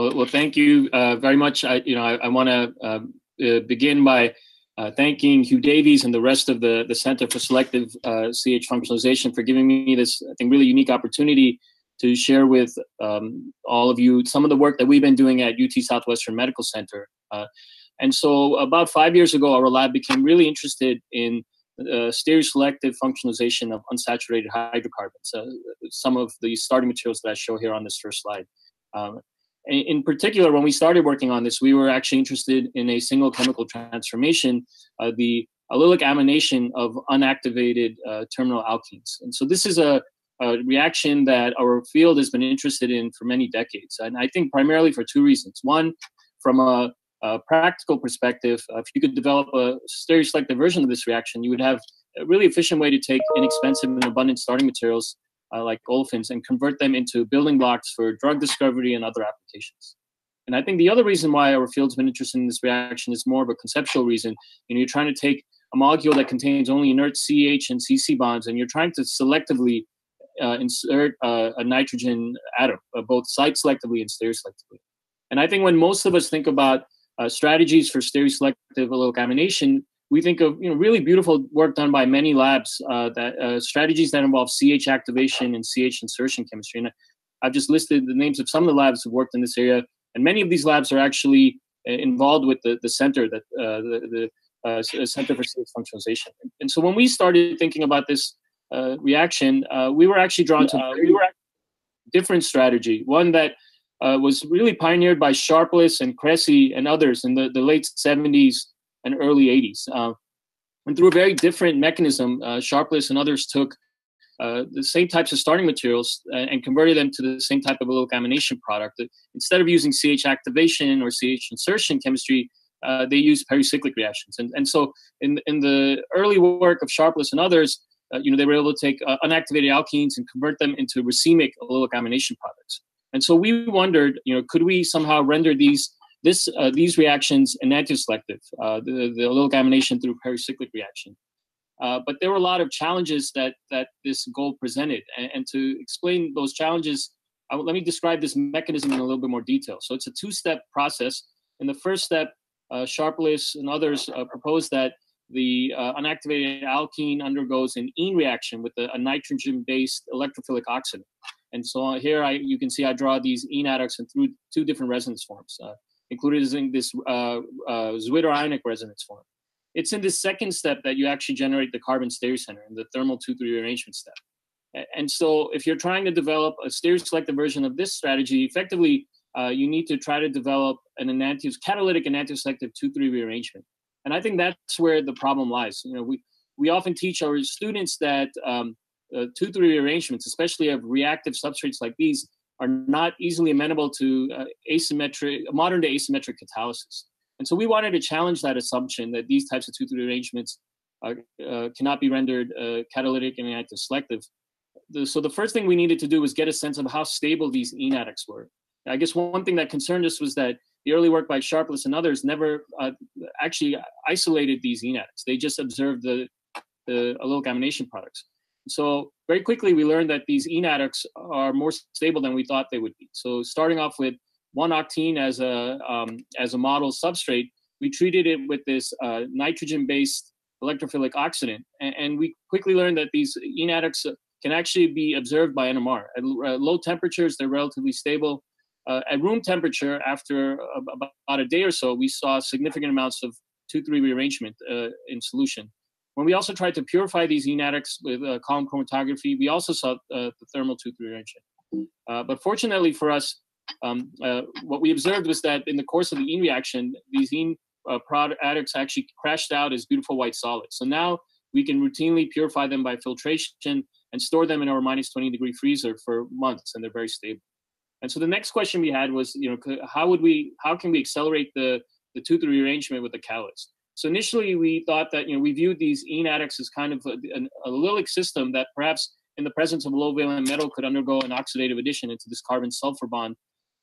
Well, well thank you uh, very much. I, you know, I, I want to uh, uh, begin by uh, thanking Hugh Davies and the rest of the, the Center for Selective uh, CH Functionalization for giving me this, I think, really unique opportunity to share with um, all of you some of the work that we've been doing at UT Southwestern Medical Center. Uh, and so about five years ago, our lab became really interested in uh, stereoselective functionalization of unsaturated hydrocarbons, uh, some of the starting materials that I show here on this first slide. Um, in particular, when we started working on this, we were actually interested in a single chemical transformation, uh, the allylic amination of unactivated uh, terminal alkenes. And so this is a, a, reaction that our field has been interested in for many decades. And I think primarily for two reasons. One, from a, a practical perspective, uh, if you could develop a stereoselective version of this reaction, you would have a really efficient way to take inexpensive and abundant starting materials uh, like olefins and convert them into building blocks for drug discovery and other applications. And I think the other reason why our field's been interested in this reaction is more of a conceptual reason. You know, you're trying to take a molecule that contains only inert CH and CC bonds, and you're trying to selectively uh, insert uh, a nitrogen atom, uh, both site selectively and stereoselectively. And I think when most of us think about uh, strategies for stereoselective allylic amination, we think of you know really beautiful work done by many labs uh, that uh, strategies that involve CH activation and CH insertion chemistry. And I've just listed the names of some of the labs who worked in this area, and many of these labs are actually uh, involved with the, the center that uh, the, the uh, Center for CH Functionalization. And so when we started thinking about this uh, reaction, we were actually drawn to a very different strategy, one that was really pioneered by Sharpless and Kresze and others in the, the late 70s and early 80s. Uh, and through a very different mechanism, uh, Sharpless and others took uh, the same types of starting materials uh, and converted them to the same type of allylic amination product. Instead of using CH activation or CH insertion chemistry, uh, they used pericyclic reactions. And, and so in, in the early work of Sharpless and others, uh, you know, they were able to take unactivated alkenes and convert them into racemic allylic amination products. And so we wondered, you know, could we somehow render these this, uh, these reactions enantioselective, uh, the, the allylic amination through pericyclic reaction. Uh, but there were a lot of challenges that, that this goal presented. And, and to explain those challenges, let me describe this mechanism in a little bit more detail. So it's a two-step process. In the first step, uh, Sharpless and others uh, proposed that the uh, unactivated alkene undergoes an ene reaction with a, a nitrogen-based electrophilic oxidant. And so here I, you can see I draw these ene adducts in through two different resonance forms. Uh, included in this uh, uh, resonance form. It's in this second step that you actually generate the carbon stereocenter in the thermal 2-3 rearrangement step. And so if you're trying to develop a stereoselective version of this strategy, effectively, uh, you need to try to develop an enantios, catalytic enantioselective 2-3 rearrangement. And I think that's where the problem lies. You know, we, we often teach our students that um, uh, 2-3 rearrangements, especially of reactive substrates like these, are not easily amenable to uh, asymmetric, modern day asymmetric catalysis. And so we wanted to challenge that assumption that these types of 2-3 arrangements uh, uh, cannot be rendered uh, catalytic enantioselective. The, so the first thing we needed to do was get a sense of how stable these ene adducts were. I guess one thing that concerned us was that the early work by Sharpless and others never uh, actually isolated these ene adducts. They just observed the, the amination products. So very quickly, we learned that these ene adducts are more stable than we thought they would be. So starting off with one octene as a um, as a model substrate, we treated it with this uh, nitrogen-based electrophilic oxidant, and, and, we quickly learned that these ene adducts can actually be observed by NMR. At uh, low temperatures, they're relatively stable. Uh, at room temperature, after about a day or so, we saw significant amounts of 2-3 rearrangement uh, in solution. When we also tried to purify these ene adducts with uh, column chromatography, we also saw uh, the thermal 2-3 reaction. Uh, but fortunately for us, um, uh, what we observed was that in the course of the ene reaction, these ene adducts actually crashed out as beautiful white solids. So now we can routinely purify them by filtration and store them in our minus 20 degree freezer for months, and they're very stable. And so the next question we had was, you know, how would we, how can we accelerate the the 2-3 rearrangement with the catalyst? So initially, we thought that you know we viewed these ene adducts as kind of a, a, allylic system that perhaps in the presence of a low valent metal could undergo an oxidative addition into this carbon sulfur bond.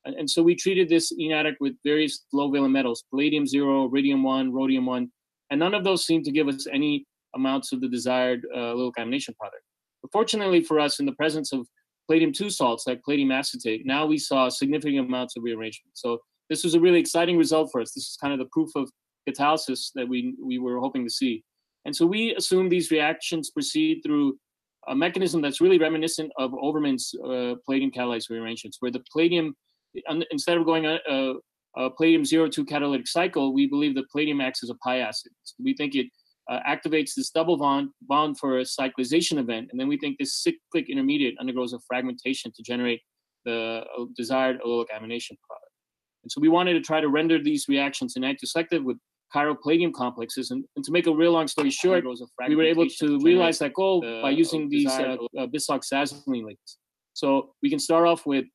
And, and so we treated this ene adduct with various low valent metals, palladium zero, iridium one, rhodium one, and none of those seemed to give us any amounts of the desired uh, allylic amination product. But fortunately for us, in the presence of palladium 2 salts like palladium acetate, now we saw significant amounts of rearrangement. So this was a really exciting result for us. This is kind of the proof of catalysis that we, we were hoping to see. And so we assume these reactions proceed through a mechanism that's really reminiscent of Overman's uh, palladium catalyzed rearrangements, where the palladium, instead of going a, a, a palladium 02 catalytic cycle, we believe the palladium acts as a pi acid. So we think it uh, activates this double bond, bond for a cyclization event, and then we think this cyclic intermediate undergoes a fragmentation to generate the uh, desired allylic amination product. And so we wanted to try to render these reactions enantioselective with chiral palladium complexes. And, and, to make a real long story short, we were able to realize that goal the, by using these uh, uh, bisoxazoline ligands. So we can start off with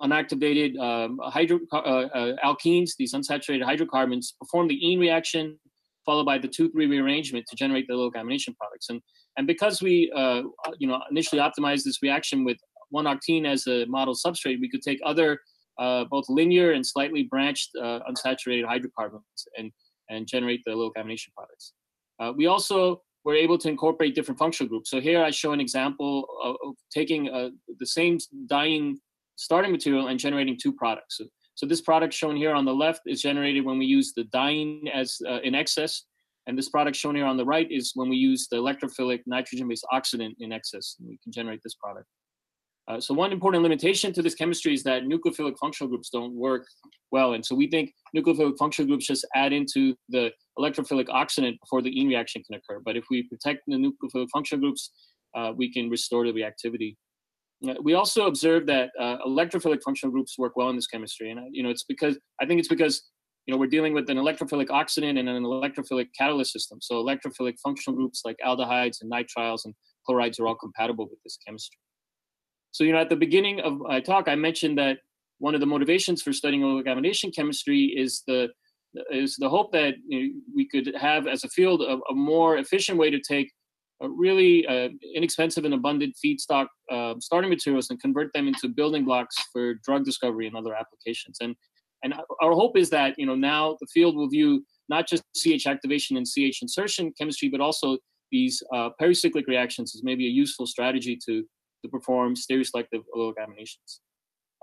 unactivated um, hydro, uh, uh, alkenes, these unsaturated hydrocarbons, perform the ene reaction, followed by the 2-3 rearrangement to generate the allylic amination products. And, and because we uh, you know, initially optimized this reaction with 1-octene as a model substrate, we could take other uh, both linear and slightly branched uh, unsaturated hydrocarbons and, and generate the allylic amination products. Uh, we also were able to incorporate different functional groups. So here I show an example of, of taking uh, the same diene starting material and generating two products. So, so, this product shown here on the left is generated when we use the diene as uh, in excess, and this product shown here on the right is when we use the electrophilic nitrogen-based oxidant in excess, we can generate this product. Uh, so one important limitation to this chemistry is that nucleophilic functional groups don't work well. And so we think nucleophilic functional groups just add into the electrophilic oxidant before the ene reaction can occur. But if we protect the nucleophilic functional groups, uh, we can restore the reactivity. Uh, we also observed that uh, electrophilic functional groups work well in this chemistry. And, uh, you know, it's because, I think it's because, you know, we're dealing with an electrophilic oxidant and an electrophilic catalyst system. So electrophilic functional groups like aldehydes and nitriles and chlorides are all compatible with this chemistry. So, you know, at the beginning of my talk, I mentioned that one of the motivations for studying allylic chemistry is the is the hope that you know, we could have, as a field, a, a more efficient way to take a really uh, inexpensive and abundant feedstock uh, starting materials and convert them into building blocks for drug discovery and other applications. And and our hope is that you know now the field will view not just CH activation and CH insertion chemistry, but also these uh, pericyclic reactions as maybe a useful strategy to to perform stereoselective allylic aminations.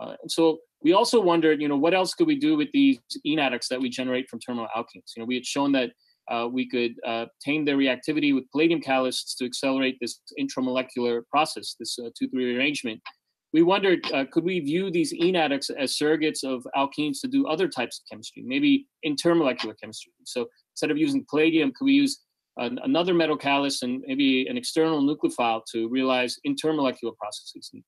Uh, and so we also wondered, you know, what else could we do with these ene adducts that we generate from terminal alkenes? You know, we had shown that uh, we could uh, tame their reactivity with palladium catalysts to accelerate this intramolecular process, this 2-3 uh, rearrangement. We wondered, uh, could we view these ene adducts as surrogates of alkenes to do other types of chemistry, maybe intermolecular chemistry? So instead of using palladium, could we use an, another metal catalyst and maybe an external nucleophile to realize intermolecular processes. And,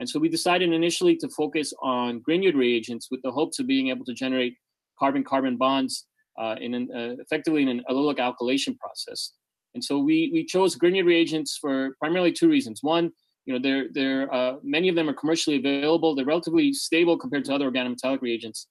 and so we decided initially to focus on Grignard reagents with the hopes of being able to generate carbon-carbon bonds uh, in an, uh, effectively in an allylic alkylation process. And so we, we chose Grignard reagents for primarily two reasons. One, you know, they're, they're, uh, many of them are commercially available. They're relatively stable compared to other organometallic reagents.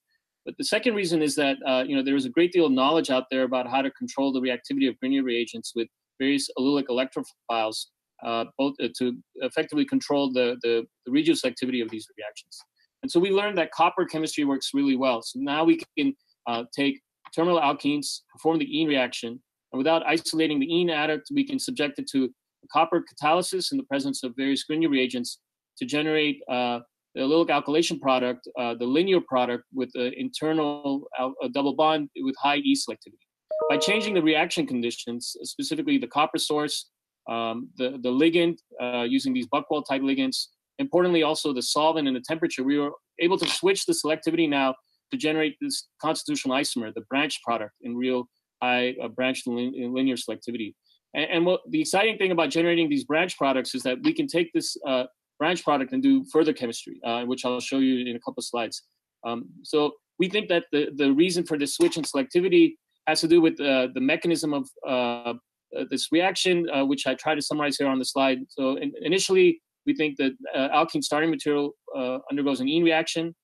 But the second reason is that uh, you know there is a great deal of knowledge out there about how to control the reactivity of Grignard reagents with various allylic electrophiles, uh, both uh, to effectively control the, the, the regioselectivity of these reactions. And so we learned that copper chemistry works really well. So now we can uh, take terminal alkenes, perform the ene reaction, and without isolating the ene adduct, we can subject it to copper catalysis in the presence of various Grignard reagents to generate uh, the allylic alkylation product, uh, the linear product with the internal al- double bond with high E selectivity. By changing the reaction conditions, specifically the copper source, um, the, the ligand, uh, using these Buchwald type ligands, importantly also the solvent and the temperature, we were able to switch the selectivity now to generate this constitutional isomer, the branch product in real high uh, branched lin- linear selectivity. And, and, what the exciting thing about generating these branch products is that we can take this uh, branch product and do further chemistry, uh, which I'll show you in a couple of slides. Um, so we think that the, the reason for this switch in selectivity has to do with uh, the mechanism of uh, uh this reaction, uh, which I try to summarize here on the slide. So in, initially, we think that uh, alkene starting material undergoes an ene reaction.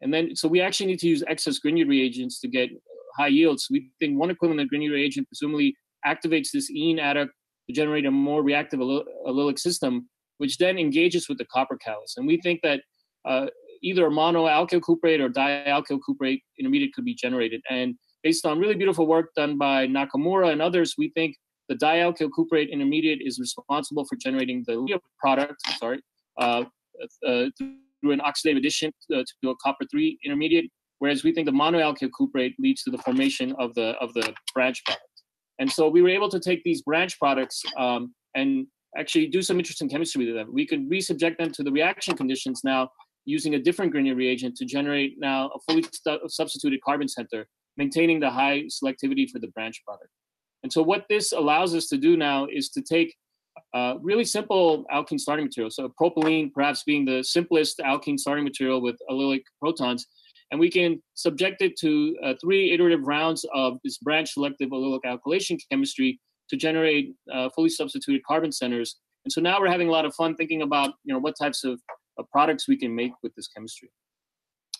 And then, so we actually need to use excess Grignard reagents to get high yields. We think one equivalent of Grignard reagent presumably activates this ene adduct to generate a more reactive allylic system which then engages with the copper catalyst. And we think that uh, either a monoalkyl cuprate or dialkyl cuprate intermediate could be generated. And based on really beautiful work done by Nakamura and others, we think the dialkyl cuprate intermediate is responsible for generating the product, sorry, uh, uh, through an oxidative addition uh, to a copper three intermediate, whereas we think the monoalkyl cuprate leads to the formation of the of the branch product. And so we were able to take these branch products um, and actually do some interesting chemistry with them. We could resubject them to the reaction conditions now using a different Grignard reagent to generate now a fully substituted carbon center, maintaining the high selectivity for the branch product. And so what this allows us to do now is to take uh, really simple alkene starting material. So propylene perhaps being the simplest alkene starting material with allylic protons. And we can subject it to uh, three iterative rounds of this branch selective allylic alkylation chemistry to generate uh, fully substituted carbon centers. And so now we're having a lot of fun thinking about you know what types of products we can make with this chemistry.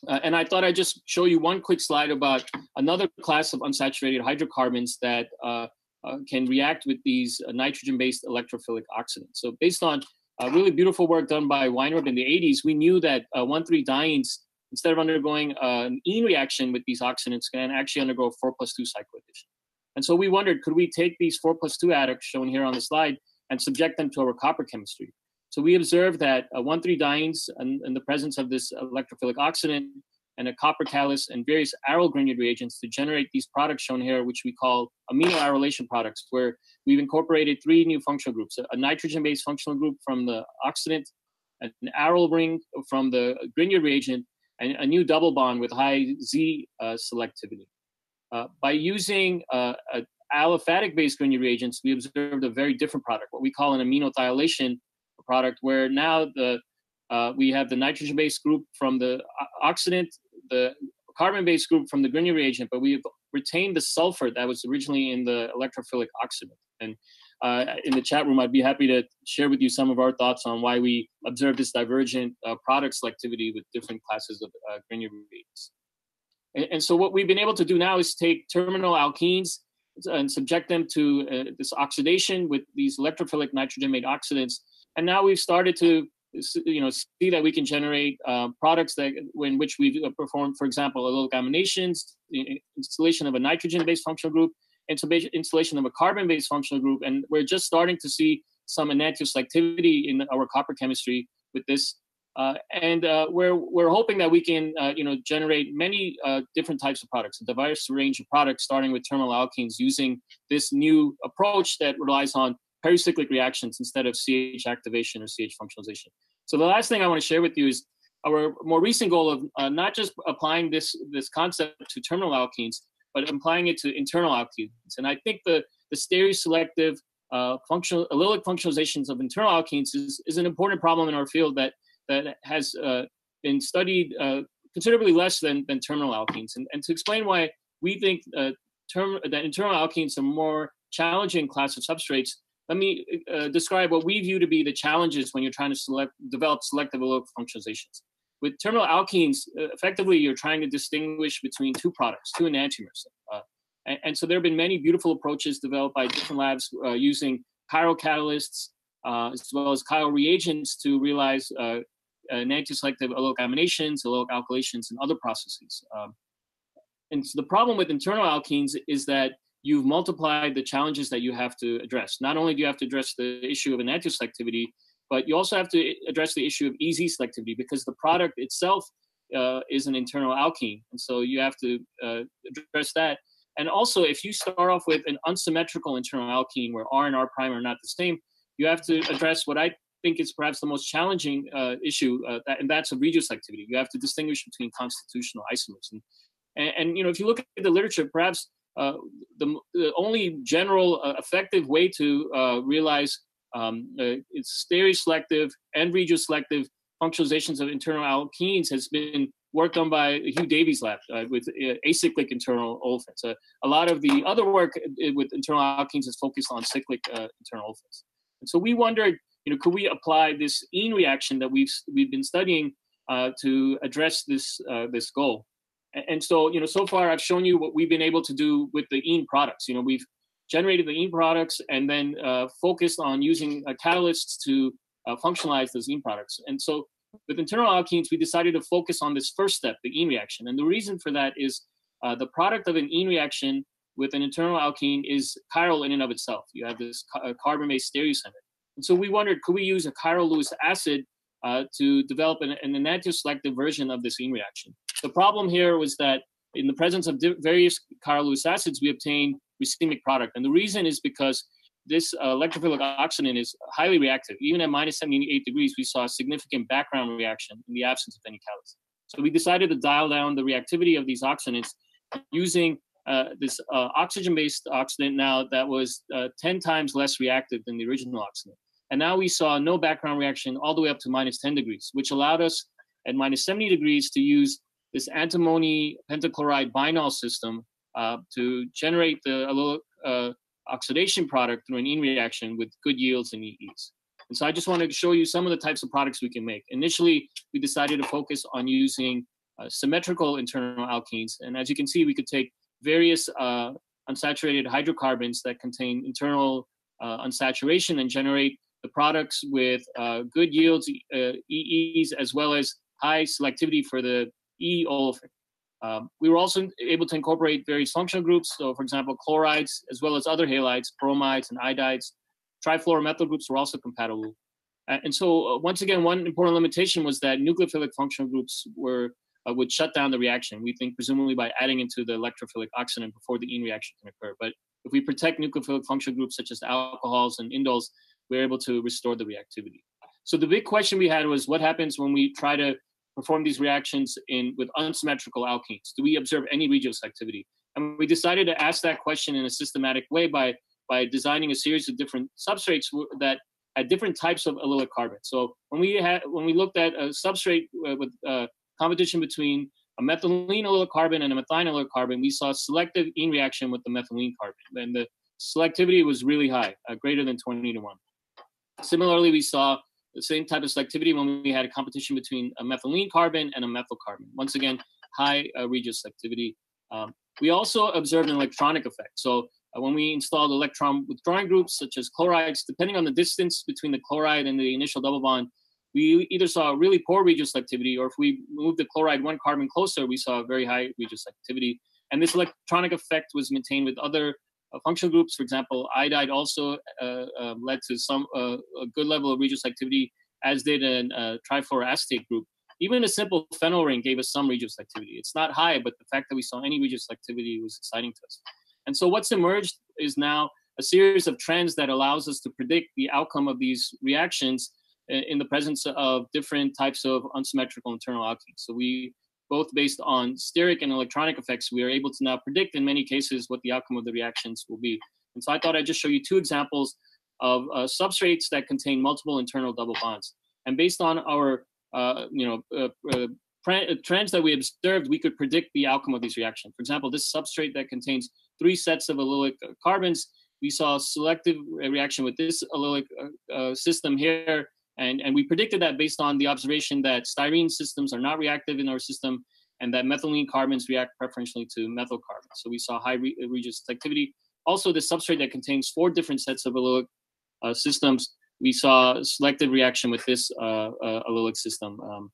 Uh, and I thought I'd just show you one quick slide about another class of unsaturated hydrocarbons that uh, uh, can react with these uh, nitrogen-based electrophilic oxidants. So based on uh, really beautiful work done by Weinreb in the 80s, we knew that 1,3-dienes, instead of undergoing an ene reaction with these oxidants, can actually undergo a 4 plus 2 cycloaddition. And so we wondered, could we take these 4 plus 2 adducts shown here on the slide and subject them to our copper chemistry? So we observed that uh, 1,3-dienes in, in, the presence of this electrophilic oxidant and a copper catalyst and various aryl Grignard reagents to generate these products shown here, which we call amino arylation products, where we've incorporated three new functional groups, a, a nitrogen-based functional group from the oxidant, an aryl ring from the Grignard reagent, and a new double bond with high Z uh, selectivity. Uh, by using uh, aliphatic-based Grignard reagents, we observed a very different product, what we call an aminothioylation product where now the uh, we have the nitrogen-based group from the oxidant, the carbon-based group from the Grignard reagent, but we've retained the sulfur that was originally in the electrophilic oxidant. And uh, in the chat room, I'd be happy to share with you some of our thoughts on why we observe this divergent uh, product selectivity with different classes of uh, Grignard reagents. And, and, so what we've been able to do now is take terminal alkenes and subject them to uh, this oxidation with these electrophilic nitrogen-made oxidants. And now we've started to you know see that we can generate uh, products that in which we uh, perform for example allylic aminations installation of a nitrogen based functional group installation of a carbon based functional group. And we're just starting to see some enantioselectivity in our copper chemistry with this uh, and uh, we're we're hoping that we can uh, you know generate many uh, different types of products, a diverse range of products, starting with terminal alkenes, using this new approach that relies on pericyclic reactions instead of CH activation or CH functionalization. So the last thing I want to share with you is our more recent goal of uh, not just applying this this concept to terminal alkenes, but applying it to internal alkenes. And I think the the stereoselective uh, functional allylic functionalizations of internal alkenes is, is an important problem in our field that that has uh, been studied uh, considerably less than than terminal alkenes. And, and to explain why we think uh, term, that internal alkenes are more challenging class of substrates let me uh, describe what we view to be the challenges when you're trying to select, develop selective allylic functionalizations. With terminal alkenes, uh, effectively, you're trying to distinguish between two products, two enantiomers. Uh, and, and, so there have been many beautiful approaches developed by different labs using chiral catalysts as well as chiral reagents to realize uh, enantioselective allylic aminations, allylic alkylations, and other processes. Um, and so the problem with internal alkenes is that you've multiplied the challenges that you have to address. Not only do you have to address the issue of enantioselectivity, but you also have to address the issue of E/Z selectivity because the product itself uh, is an internal alkene. And so you have to uh, address that. And also, if you start off with an unsymmetrical internal alkene where R and R prime are not the same, you have to address what I think is perhaps the most challenging uh, issue, uh, that, and that's of regioselectivity. You have to distinguish between constitutional isomers. And, and, and, you know, if you look at the literature, perhaps uh, the, the, only general uh, effective way to uh, realize um, it's stereoselective and regioselective functionalizations of internal alkenes has been work done by Hugh Davies' lab uh, with uh, acyclic internal olefins. Uh, a lot of the other work with internal alkenes is focused on cyclic internal olefins. And so we wondered, you know, could we apply this ene reaction that we've we've been studying to address this this goal? And so, you know, so far I've shown you what we've been able to do with the ENE products. You know, we've generated the ENE products and then uh, focused on using uh, catalysts to uh, functionalize those ENE products. And so with internal alkenes, we decided to focus on this first step, the ENE reaction. And the reason for that is uh, the product of an ENE reaction with an internal alkene is chiral in and of itself. You have this ca uh, carbon-based stereocenter. And so we wondered, could we use a chiral Lewis acid uh, to develop an, an enantioselective version of this ene reaction. The problem here was that in the presence of various chiral Lewis acids, we obtain racemic product. And the reason is because this uh, electrophilic oxidant is highly reactive. Even at minus 78 degrees, we saw a significant background reaction in the absence of any catalyst. So we decided to dial down the reactivity of these oxidants using uh, this uh, oxygen-based oxidant now that was uh, 10 times less reactive than the original oxidant. And now we saw no background reaction all the way up to minus 10 degrees, which allowed us at minus 70 degrees to use this antimony pentachloride binol system uh, to generate the uh, oxidation product through an ene reaction with good yields and EEs. And so I just wanted to show you some of the types of products we can make. Initially, we decided to focus on using uh, symmetrical internal alkenes. And as you can see, we could take various uh, unsaturated hydrocarbons that contain internal uh, unsaturation and generate the products with uh, good yields, uh, EEs, as well as high selectivity for the E olefin. Um, we were also able to incorporate various functional groups. So, for example, chlorides, as well as other halides, bromides and iodides. Trifluoromethyl groups were also compatible. and so, uh, once again, one important limitation was that nucleophilic functional groups were uh, would shut down the reaction. We think presumably by adding into the electrophilic oxidant before the ene reaction can occur. But if we protect nucleophilic functional groups such as alcohols and indoles, we're able to restore the reactivity. So the big question we had was what happens when we try to perform these reactions in with unsymmetrical alkenes? Do we observe any regioselectivity? And we decided to ask that question in a systematic way by by designing a series of different substrates that had different types of allylic carbon. So when we had when we looked at a substrate uh, with uh, competition between a methylene allylic carbon and a methine allylic carbon, we saw selective ene reaction with the methylene carbon, and the selectivity was really high, uh, greater than 20 to 1. Similarly, we saw the same type of selectivity when we had a competition between a methylene carbon and a methyl carbon. Once again, high uh, selectivity. Um, we also observed an electronic effect. So uh, when we installed electron withdrawing groups such as chlorides, depending on the distance between the chloride and the initial double bond, we either saw really poor regioselectivity, or if we moved the chloride one carbon closer, we saw a very high regioselectivity. And this electronic effect was maintained with other functional groups. For example, iodide also uh, uh, led to some a good level of regioselectivity, as did a trifluoroacetate group. Even a simple phenyl ring gave us some regioselectivity. It's not high, but the fact that we saw any regioselectivity was exciting to us. And so what's emerged is now a series of trends that allows us to predict the outcome of these reactions in the presence of different types of unsymmetrical internal alkenes. So we both based on steric and electronic effects, we are able to now predict in many cases what the outcome of the reactions will be. And so I thought I'd just show you two examples of uh, substrates that contain multiple internal double bonds. And based on our, uh, you know, uh, uh, uh trends that we observed, we could predict the outcome of these reactions. For example, this substrate that contains three sets of allylic uh, carbons, we saw selective reaction with this allylic system here and, and we predicted that based on the observation that styrene systems are not reactive in our system and that methylene carbons react preferentially to methyl carbons. So we saw high re- activity. Also, the substrate that contains four different sets of allylic uh, systems, we saw selective reaction with this uh, uh, allylic system. Um,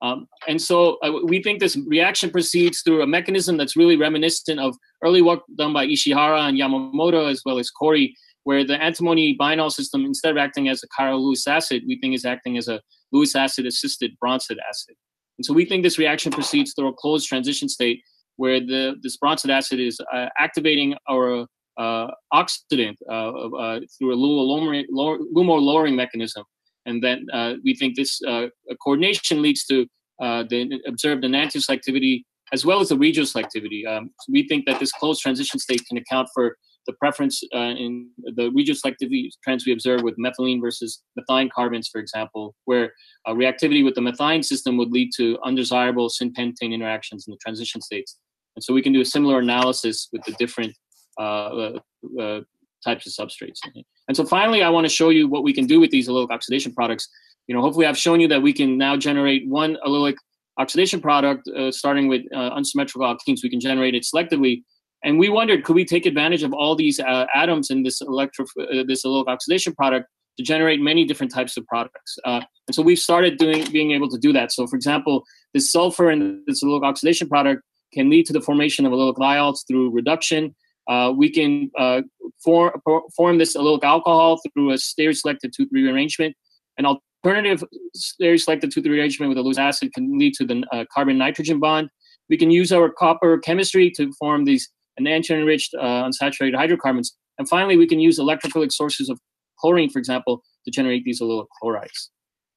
um, and so uh, we think this reaction proceeds through a mechanism that's really reminiscent of early work done by Ishihara and Yamamoto, as well as Corey, where the antimony binol system, instead of acting as a chiral Lewis acid, we think is acting as a Lewis acid assisted Bronsted acid. And so we think this reaction proceeds through a closed transition state where the this Bronsted acid is uh, activating our uh, oxidant uh, uh through a LUMO lowering mechanism. And then uh, we think this uh, coordination leads to the observed enantioselectivity as well as the regioselectivity. Um, so we think that this closed transition state can account for the preference uh, in the regioselectivity trends we observe with methylene versus methine carbons, for example, where uh, reactivity with the methine system would lead to undesirable syn-pentane interactions in the transition states. And so we can do a similar analysis with the different uh, uh, uh types of substrates. And so finally, I want to show you what we can do with these allylic oxidation products. You know, hopefully I've shown you that we can now generate one allylic oxidation product uh, starting with unsymmetrical alkenes. We can generate it selectively and we wondered, could we take advantage of all these uh, atoms in this electro uh, this allylic oxidation product to generate many different types of products? Uh, and so we've started doing being able to do that. So, for example, this sulfur in this allylic oxidation product can lead to the formation of allylic thiols through reduction. Uh, we can uh, form form this allylic alcohol through a stereoselective 2-3 rearrangement. An alternative stereoselective 2,3 rearrangement with a Lewis acid can lead to the uh, carbon-nitrogen bond. We can use our copper chemistry to form these enantiomer-enriched uh, unsaturated hydrocarbons. And finally, we can use electrophilic sources of chlorine, for example, to generate these allyl chlorides.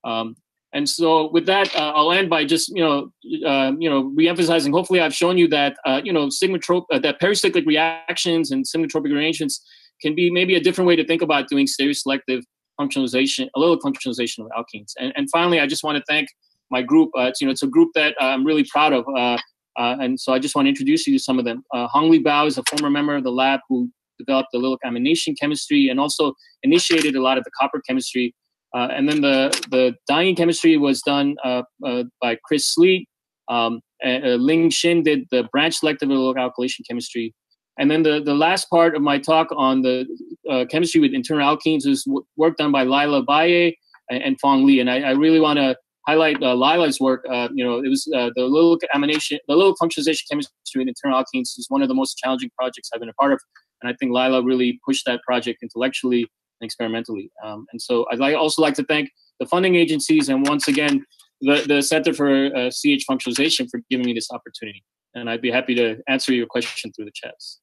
Um, and so with that, uh, I'll end by just you know uh, you know reemphasizing. Hopefully, I've shown you that uh, you know sigmatrope uh, that pericyclic reactions and sigmatropic arrangements can be maybe a different way to think about doing stereoselective functionalization, allylic functionalization of alkenes. And, and finally, I just want to thank my group. Uh, it's you know it's a group that uh, I'm really proud of. And so I just want to introduce you to some of them. Hongli Bao is a former member of the lab who developed the allylic amination chemistry and also initiated a lot of the copper chemistry uh, and then the, the diene chemistry was done uh, uh, by Chris Sleet. Um, Ling Xin did the branch selective alkylation chemistry. And then the, the last part of my talk on the uh, chemistry with internal alkenes is work done by Liela Bayeh and, and Phong Le. And I, I really want to highlight uh, Liela's work. Uh, you know, it was the allylic amination, the allylic functionalization chemistry with internal alkenes is one of the most challenging projects I've been a part of. And I think Lila really pushed that project intellectually and experimentally. Um, and so I'd also like to thank the funding agencies and once again, the, the Center for uh, CH Functionalization for giving me this opportunity. And I'd be happy to answer your question through the chats.